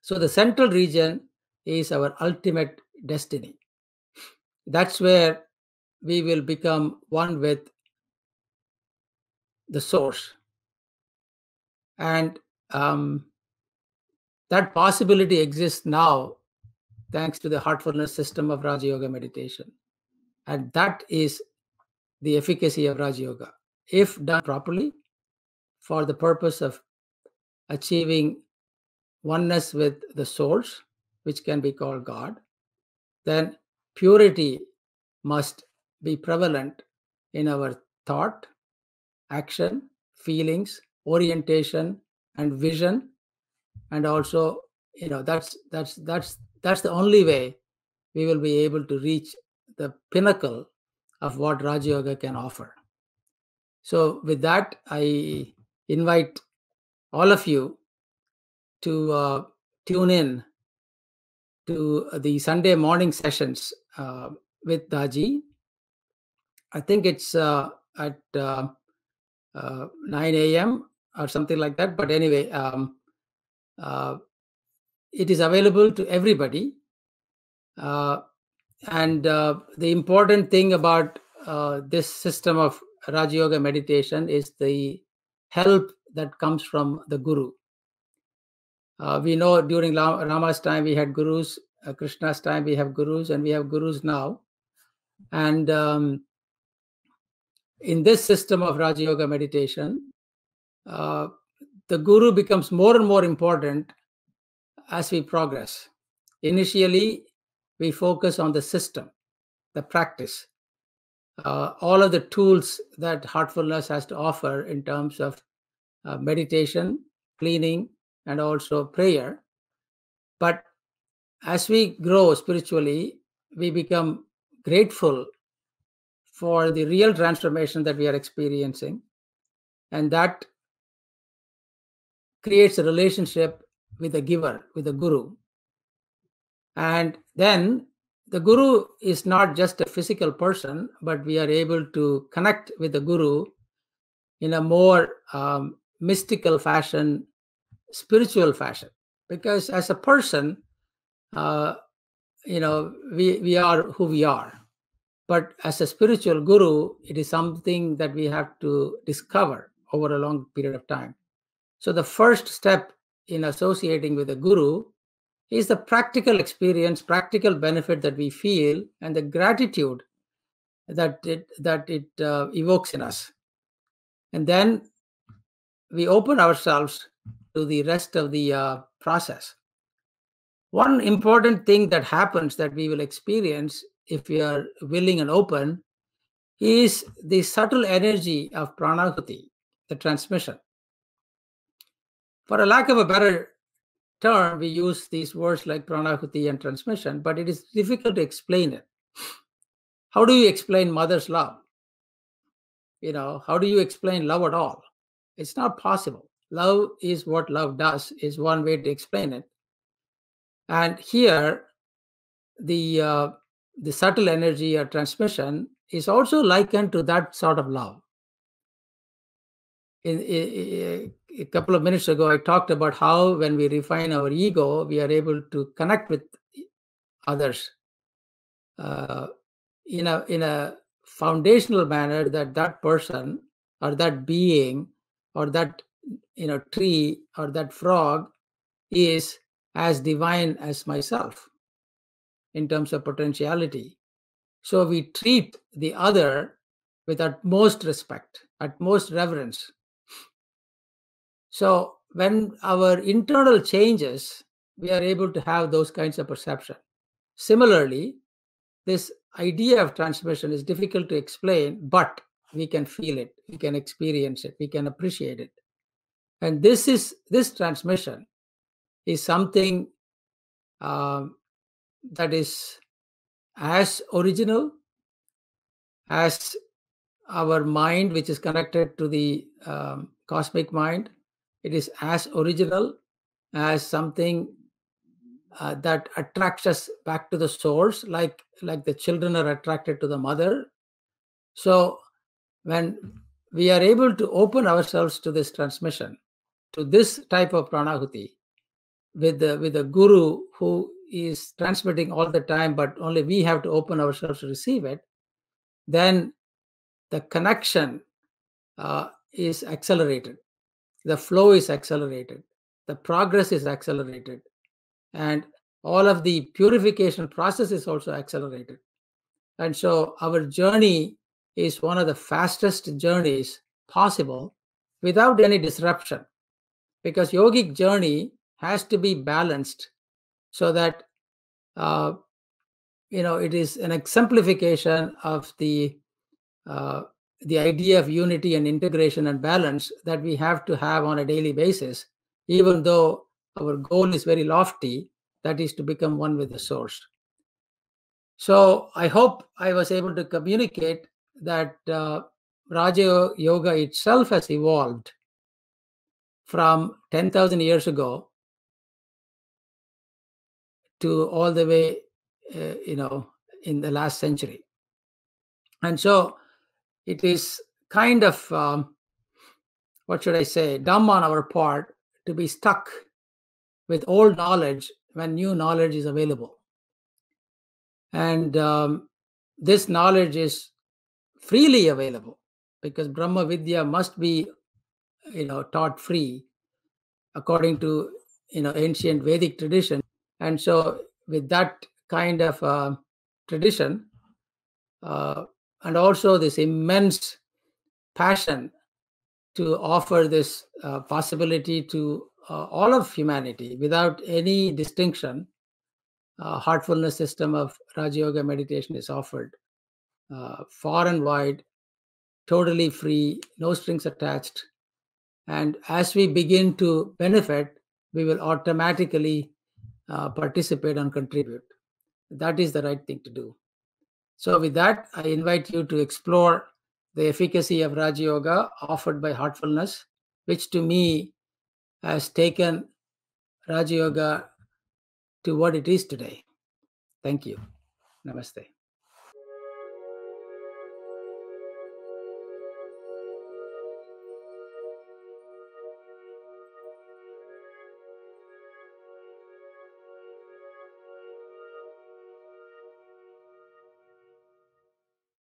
So the central region is our ultimate destiny. That's where we will become one with the source. And um, that possibility exists now thanks to the heartfulness system of Raja Yoga meditation. And that is the efficacy of Raja Yoga. If done properly for the purpose of achieving oneness with the source, which can be called God, then purity must be prevalent in our thought, action, feelings, orientation, and vision and also you know that's that's that's that's the only way we will be able to reach the pinnacle of what Raja Yoga can offer. So, with that, I invite all of you to uh, tune in to the Sunday morning sessions uh, with Daji. I think it's uh, at uh, 9 a.m. or something like that. But anyway, um, uh, it is available to everybody. Uh, and uh, the important thing about uh, this system of Raja Yoga meditation is the help that comes from the Guru. Uh, we know during Rama's time we had gurus, uh, Krishna's time we have gurus, and we have gurus now. And um, in this system of Raja Yoga meditation, uh, the guru becomes more and more important as we progress. Initially, we focus on the system, the practice, uh, all of the tools that heartfulness has to offer in terms of uh, meditation, cleaning, and also prayer. But as we grow spiritually, we become grateful for the real transformation that we are experiencing. And that creates a relationship with a giver, with a guru. And then the guru is not just a physical person, but we are able to connect with the guru in a more um, mystical fashion, spiritual fashion. Because as a person, uh, you know, we, we are who we are. But as a spiritual guru, it is something that we have to discover over a long period of time. So the first step in associating with a guru is the practical experience, practical benefit that we feel, and the gratitude that it that it uh, evokes in us. And then we open ourselves to the rest of the uh, process. One important thing that happens that we will experience if we are willing and open is the subtle energy of pranahuti, the transmission. For a lack of a better term, we use these words like pranahuti and transmission, but it is difficult to explain it. How do you explain mother's love? You know, how do you explain love at all? It's not possible. Love is what love does, is one way to explain it. And here, the uh, the subtle energy or transmission is also likened to that sort of love. In, in, a couple of minutes ago, I talked about how when we refine our ego, we are able to connect with others uh, in a in a foundational manner that that person or that being or that you know tree or that frog is as divine as myself in terms of potentiality. So we treat the other with utmost respect, utmost reverence. So when our internal changes, we are able to have those kinds of perception. Similarly, this idea of transmission is difficult to explain, but we can feel it, we can experience it, we can appreciate it. And this is this transmission is something um, that is as original as our mind, which is connected to the um, cosmic mind, it is as original as something uh, that attracts us back to the source like like the children are attracted to the mother. So when we are able to open ourselves to this transmission to this type of pranahuti with the with a guru who is transmitting all the time but only we have to open ourselves to receive it then the connection uh, is accelerated the flow is accelerated, the progress is accelerated, and all of the purification process is also accelerated. And so our journey is one of the fastest journeys possible without any disruption because yogic journey has to be balanced so that uh, you know it is an exemplification of the uh, the idea of unity and integration and balance that we have to have on a daily basis, even though our goal is very lofty, that is to become one with the source. So I hope I was able to communicate that uh, Raja Yoga itself has evolved from 10,000 years ago to all the way, uh, you know, in the last century. And so it is kind of um, what should I say, dumb on our part to be stuck with old knowledge when new knowledge is available. And um, this knowledge is freely available because Brahma Vidya must be, you know, taught free according to you know ancient Vedic tradition, and so with that kind of uh, tradition, uh, and also this immense passion to offer this uh, possibility to uh, all of humanity without any distinction. Uh, heartfulness system of Raja Yoga meditation is offered uh, far and wide, totally free, no strings attached. And as we begin to benefit, we will automatically uh, participate and contribute. That is the right thing to do. So, with that, I invite you to explore the efficacy of Raja Yoga offered by Heartfulness, which to me has taken Raja Yoga to what it is today. Thank you. Namaste.